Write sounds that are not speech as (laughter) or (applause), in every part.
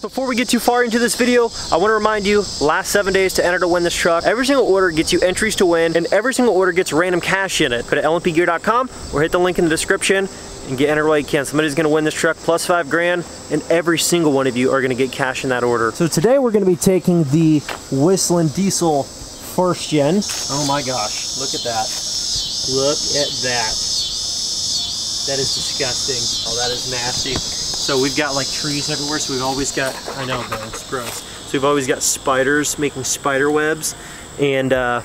Before we get too far into this video, I want to remind you, last seven days to enter to win this truck. Every single order gets you entries to win, and every single order gets random cash in it. Go to lnpgear.com or hit the link in the description and get entered while you can. Somebody's gonna win this truck plus five grand, and every single one of you are gonna get cash in that order. So today we're gonna be taking the Whistlin Diesel first gen. Oh my gosh, look at that. Look at that. That is disgusting. Oh, that is nasty. So we've got like trees everywhere, so we've always got, I know, but it's gross. So we've always got spiders making spider webs, and uh,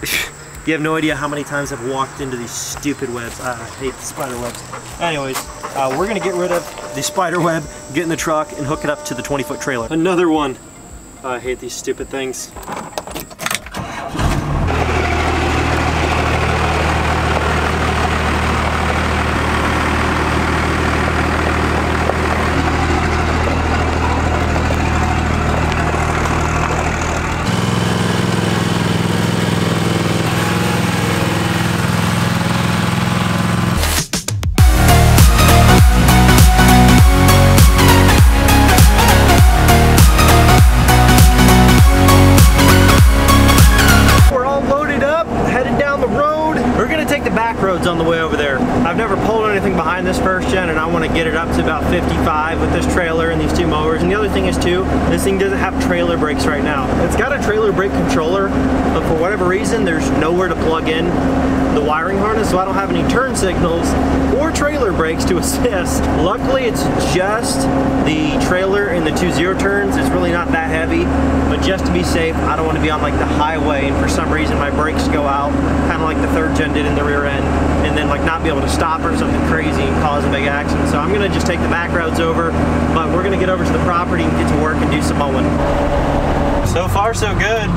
(laughs) you have no idea how many times I've walked into these stupid webs. I hate the spider webs. Anyways, uh, we're gonna get rid of the spider web, get in the truck, and hook it up to the 20 foot trailer. Another one. I hate these stupid things. Too, this thing doesn't have trailer brakes right now. It's got a trailer brake controller, but for whatever reason, there's nowhere to plug in the wiring harness, so I don't have any turn signals or trailer brakes to (laughs) assist. Luckily, it's just the trailer and the two zero turns. It's really not that heavy, but just to be safe, I don't want to be on like the highway and for some reason my brakes go out, kind of like the third gen did in the rear end, and then like not be able to stop or something crazy cause a big accident. So I'm gonna just take the back roads over, but we're gonna get over to the property and get to work and do some mowing. So far, so good.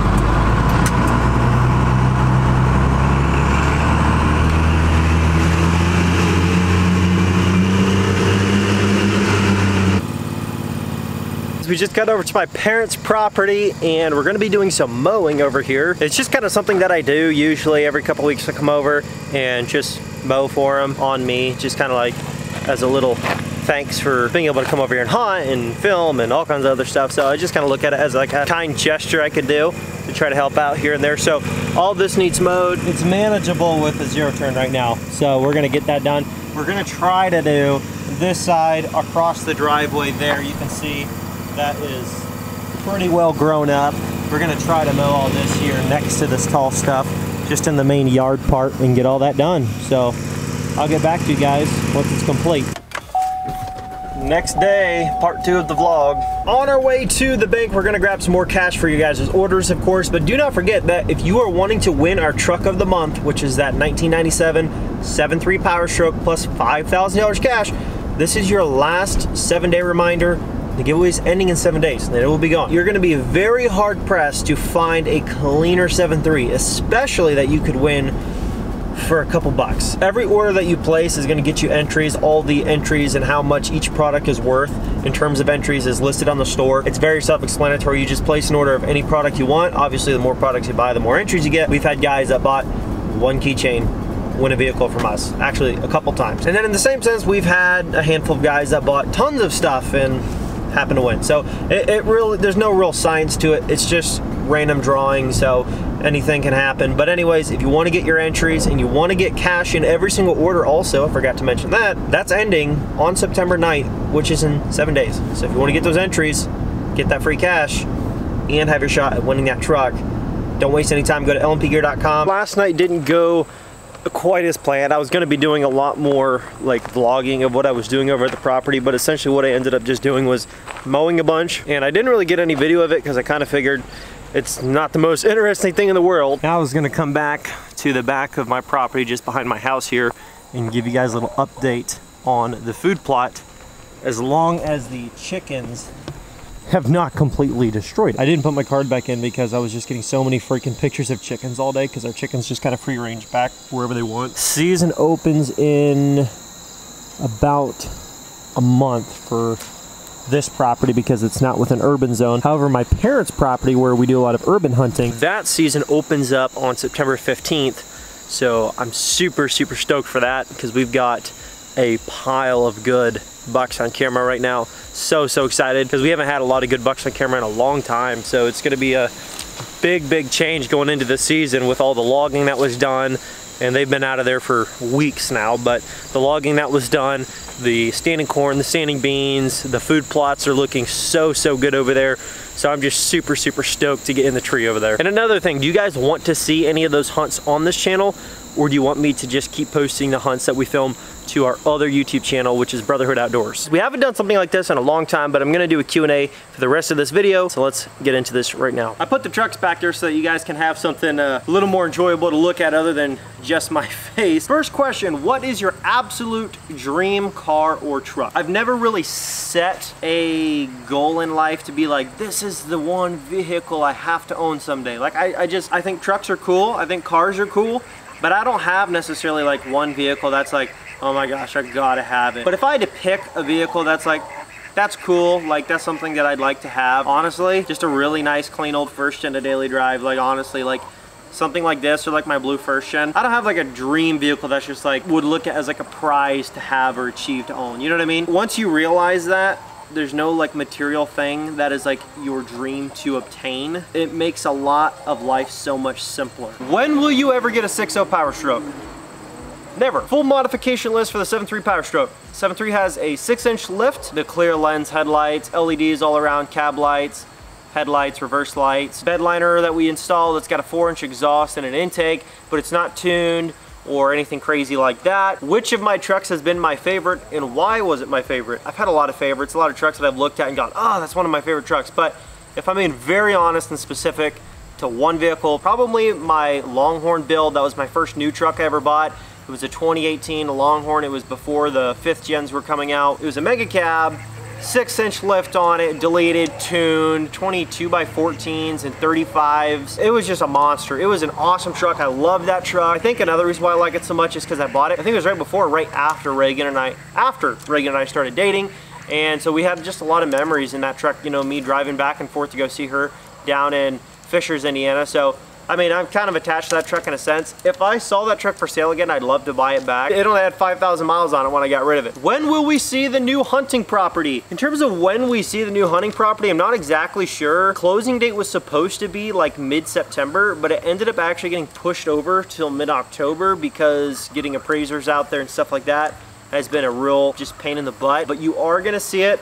We just got over to my parents' property and we're gonna be doing some mowing over here. It's just kind of something that I do usually every couple weeks I come over and just mow for them on me, just kind of like as a little thanks for being able to come over here and hunt and film and all kinds of other stuff. So I just kind of look at it as like a kind gesture I could do to try to help out here and there. So all this needs mowed. It's manageable with a zero turn right now. So we're gonna get that done. We're gonna try to do this side across the driveway there. You can see that is pretty well grown up. We're gonna try to mow all this here next to this tall stuff, just in the main yard part and get all that done. So I'll get back to you guys once it's complete. Next day, part two of the vlog. On our way to the bank, we're gonna grab some more cash for you guys' orders, of course, but do not forget that if you are wanting to win our truck of the month, which is that 1997 7.3 Power Stroke plus $5,000 cash, this is your last seven day reminder the giveaway is ending in seven days, then it will be gone. You're gonna be very hard pressed to find a cleaner 7.3, especially that you could win for a couple bucks. Every order that you place is gonna get you entries. All the entries and how much each product is worth in terms of entries is listed on the store. It's very self-explanatory. You just place an order of any product you want. Obviously, the more products you buy, the more entries you get. We've had guys that bought one keychain, win a vehicle from us. Actually, a couple times. And then in the same sense, we've had a handful of guys that bought tons of stuff and happen to win. So it, it, really, there's no real science to it. It's just random drawing, so anything can happen. But anyways, if you want to get your entries and you want to get cash in every single order also, I forgot to mention that, that's ending on September 9th, which is in seven days. So if you want to get those entries, get that free cash, and have your shot at winning that truck, don't waste any time. Go to lnpgear.com. Last night didn't go quite as planned. I was going to be doing a lot more like vlogging of what I was doing over at the property, but essentially what I ended up just doing was mowing a bunch, and I didn't really get any video of it because I kind of figured it's not the most interesting thing in the world. Now I was to come back to the back of my property just behind my house here and give you guys a little update on the food plot as long as the chickens have not completely destroyed. I didn't put my card back in because I was just getting so many freaking pictures of chickens all day because our chickens just kind of free range back wherever they want. Season opens in about a month for this property because it's not within urban zone. However, my parents' property where we do a lot of urban hunting, that season opens up on September 15th. So I'm super, super stoked for that because we've got a pile of good bucks on camera right now. so, so excited because we haven't had a lot of good bucks on camera in a long time. So it's gonna be a big, big change going into the season with all the logging that was done and they've been out of there for weeks now, but the logging that was done, the standing corn, the standing beans, the food plots are looking so, so good over there. So I'm just super, super stoked to get in the tree over there. And another thing, do you guys want to see any of those hunts on this channel? Or do you want me to just keep posting the hunts that we film to our other YouTube channel, which is Brotherhood Outdoors. We haven't done something like this in a long time, but I'm gonna do a Q&A for the rest of this video, so let's get into this right now. I put the trucks back there so that you guys can have something uh, a little more enjoyable to look at other than just my (laughs) face. First question, what is your absolute dream car or truck? I've never really set a goal in life to be like, this is the one vehicle I have to own someday. Like I, I just, I think trucks are cool, I think cars are cool, but I don't have necessarily like one vehicle that's like, oh my gosh, I gotta have it. But if I had to pick a vehicle that's like, that's cool, like that's something that I'd like to have. Honestly, just a really nice, clean old first gen to daily drive. Like honestly, like something like this or like my blue first gen. I don't have like a dream vehicle that's just like, would look at as like a prize to have or achieve to own. You know what I mean? Once you realize that, there's no like material thing that is like your dream to obtain. It makes a lot of life so much simpler. When will you ever get a 6.0 Power Stroke? Never. Full modification list for the 7.3 Power Stroke. 7.3 has a 6-inch lift, the clear lens headlights, LEDs all around, cab lights, headlights, reverse lights, bed liner that we installed that's got a 4-inch exhaust and an intake, but it's not tuned or anything crazy like that. Which of my trucks has been my favorite and why was it my favorite? I've had a lot of favorites, a lot of trucks that I've looked at and gone, oh, that's one of my favorite trucks. But if I'm being very honest and specific to one vehicle, probably my Longhorn build, that was my first new truck I ever bought. It was a 2018 Longhorn. It was before the fifth gens were coming out. It was a mega cab, six inch lift on it, deleted, tuned, 22 by 14s and 35s. It was just a monster. It was an awesome truck. I love that truck. I think another reason why I like it so much is because I bought it. I think it was right before, right after Reagan and I, after Reagan and I started dating. And so we had just a lot of memories in that truck, you know, me driving back and forth to go see her down in Fishers, Indiana. So I mean, I'm kind of attached to that truck in a sense. If I saw that truck for sale again, I'd love to buy it back. It only had 5,000 miles on it when I got rid of it. When will we see the new hunting property? In terms of when we see the new hunting property, I'm not exactly sure. Closing date was supposed to be like mid-September, but it ended up actually getting pushed over till mid-October because getting appraisers out there and stuff like that has been a real just pain in the butt. But you are gonna see it.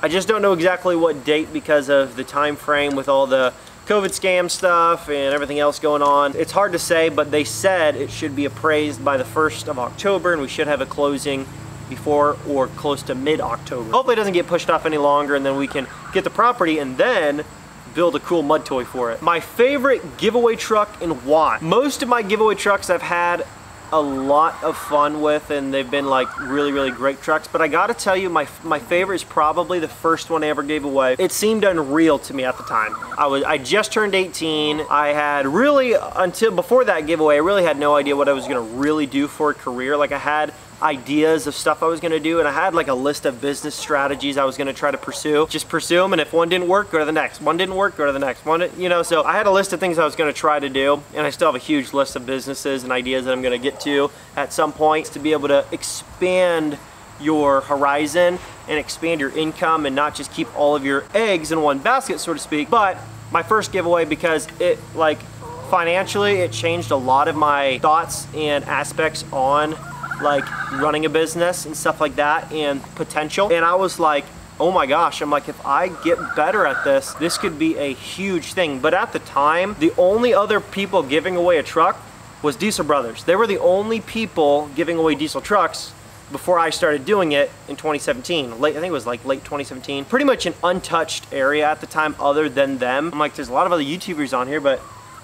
I just don't know exactly what date because of the time frame with all the COVID scam stuff and everything else going on. It's hard to say, but they said it should be appraised by the 1st of October and we should have a closing before or close to mid-October. Hopefully it doesn't get pushed off any longer and then we can get the property and then build a cool mud toy for it. My favorite giveaway truck and why. Most of my giveaway trucks I've had a lot of fun with and they've been like really really great trucks but I gotta tell you my my favorite is probably the first one I ever gave away. It seemed unreal to me at the time. I was I just turned 18 I had really until before that giveaway I really had no idea what I was gonna really do for a career. Like I had ideas of stuff I was gonna do and I had like a list of business strategies I was gonna try to pursue. Just pursue them and if one didn't work, go to the next. One didn't work, go to the next. One, you know, so I had a list of things I was gonna try to do and I still have a huge list of businesses and ideas that I'm gonna get to at some point to be able to expand your horizon and expand your income and not just keep all of your eggs in one basket, so to speak. But my first giveaway because it like financially it changed a lot of my thoughts and aspects on like running a business and stuff like that and potential. And I was like, oh my gosh, I'm like, if I get better at this, this could be a huge thing. But at the time, the only other people giving away a truck was Diesel Brothers. They were the only people giving away diesel trucks before I started doing it in 2017. Late, I think it was like late 2017. Pretty much an untouched area at the time other than them. I'm like, there's a lot of other YouTubers on here, but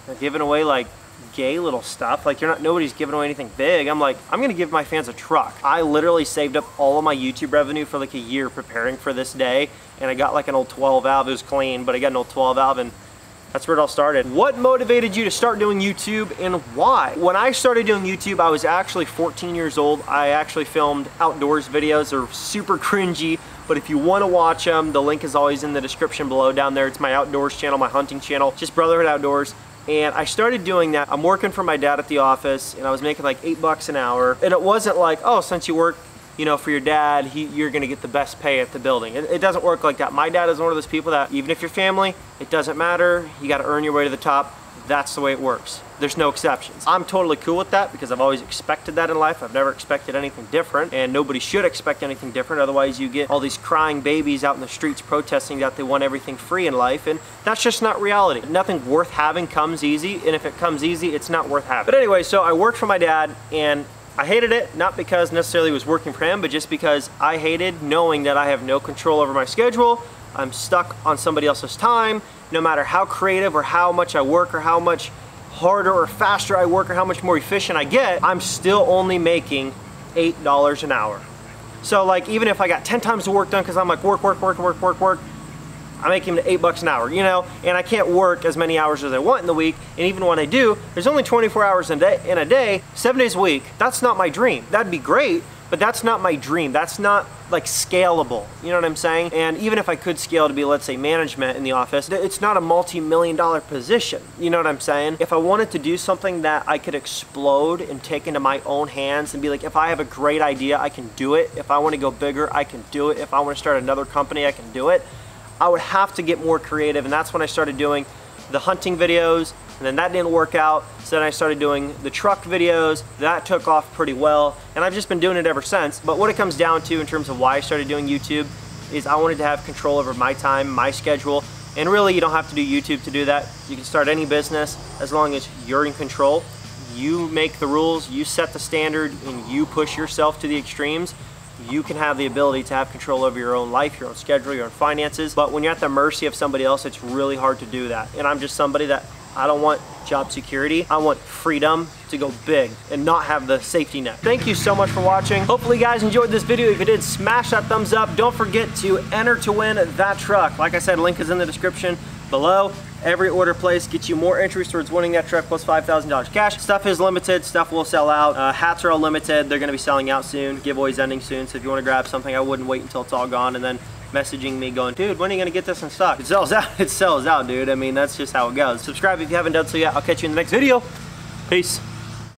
they're giving away like gay little stuff. Like you're not, nobody's giving away anything big. I'm like, I'm gonna give my fans a truck. I literally saved up all of my YouTube revenue for like a year preparing for this day. And I got like an old 12 valve, it was clean, but I got an old 12 valve and that's where it all started. What motivated you to start doing YouTube and why? When I started doing YouTube, I was actually 14 years old. I actually filmed outdoors videos. They're super cringy, but if you want to watch them, the link is always in the description below down there. It's my outdoors channel, my hunting channel, just Brotherhood Outdoors. And I started doing that. I'm working for my dad at the office and I was making like eight bucks an hour. And it wasn't like, oh, since you work you know, for your dad, he, you're gonna get the best pay at the building. It, it doesn't work like that. My dad is one of those people that even if you're family, it doesn't matter. You gotta earn your way to the top. That's the way it works. There's no exceptions. I'm totally cool with that because I've always expected that in life. I've never expected anything different and nobody should expect anything different. Otherwise you get all these crying babies out in the streets protesting that they want everything free in life and that's just not reality. Nothing worth having comes easy and if it comes easy, it's not worth having. But anyway, so I worked for my dad and I hated it, not because necessarily it was working for him, but just because I hated knowing that I have no control over my schedule. I'm stuck on somebody else's time. No matter how creative or how much I work or how much harder or faster I work or how much more efficient I get, I'm still only making $8 an hour. So like even if I got 10 times the work done because I'm like work, work, work, work, work, work, I'm making eight bucks an hour, you know, and I can't work as many hours as I want in the week. And even when I do, there's only 24 hours in a day, in a day seven days a week. That's not my dream. That'd be great, but that's not my dream. That's not like scalable. You know what I'm saying? And even if I could scale to be, let's say, management in the office, it's not a multi-million dollar position. You know what I'm saying? If I wanted to do something that I could explode and take into my own hands and be like, if I have a great idea, I can do it. If I want to go bigger, I can do it. If I want to start another company, I can do it. I would have to get more creative and that's when I started doing the hunting videos and then that didn't work out so then I started doing the truck videos. That took off pretty well and I've just been doing it ever since. But what it comes down to in terms of why I started doing YouTube is I wanted to have control over my time my schedule and really you don't have to do YouTube to do that. You can start any business as long as you're in control. You make the rules you set the standard and you push yourself to the extremes you can have the ability to have control over your own life, your own schedule, your own finances. But when you're at the mercy of somebody else, it's really hard to do that. And I'm just somebody that I don't want job security. I want freedom to go big and not have the safety net. Thank you so much for watching. Hopefully you guys enjoyed this video. If you did, smash that thumbs up. Don't forget to enter to win that truck. Like I said, link is in the description below. Every order placed gets you more entries towards winning that truck plus $5,000 cash. Stuff is limited, stuff will sell out. Uh, hats are all limited, they're gonna be selling out soon. Giveaways ending soon, so if you wanna grab something, I wouldn't wait until it's all gone and then messaging me going, dude, when are you gonna get this in stock? It sells out, (laughs) it sells out, dude. I mean, that's just how it goes. Subscribe if you haven't done so yet. I'll catch you in the next video. Peace.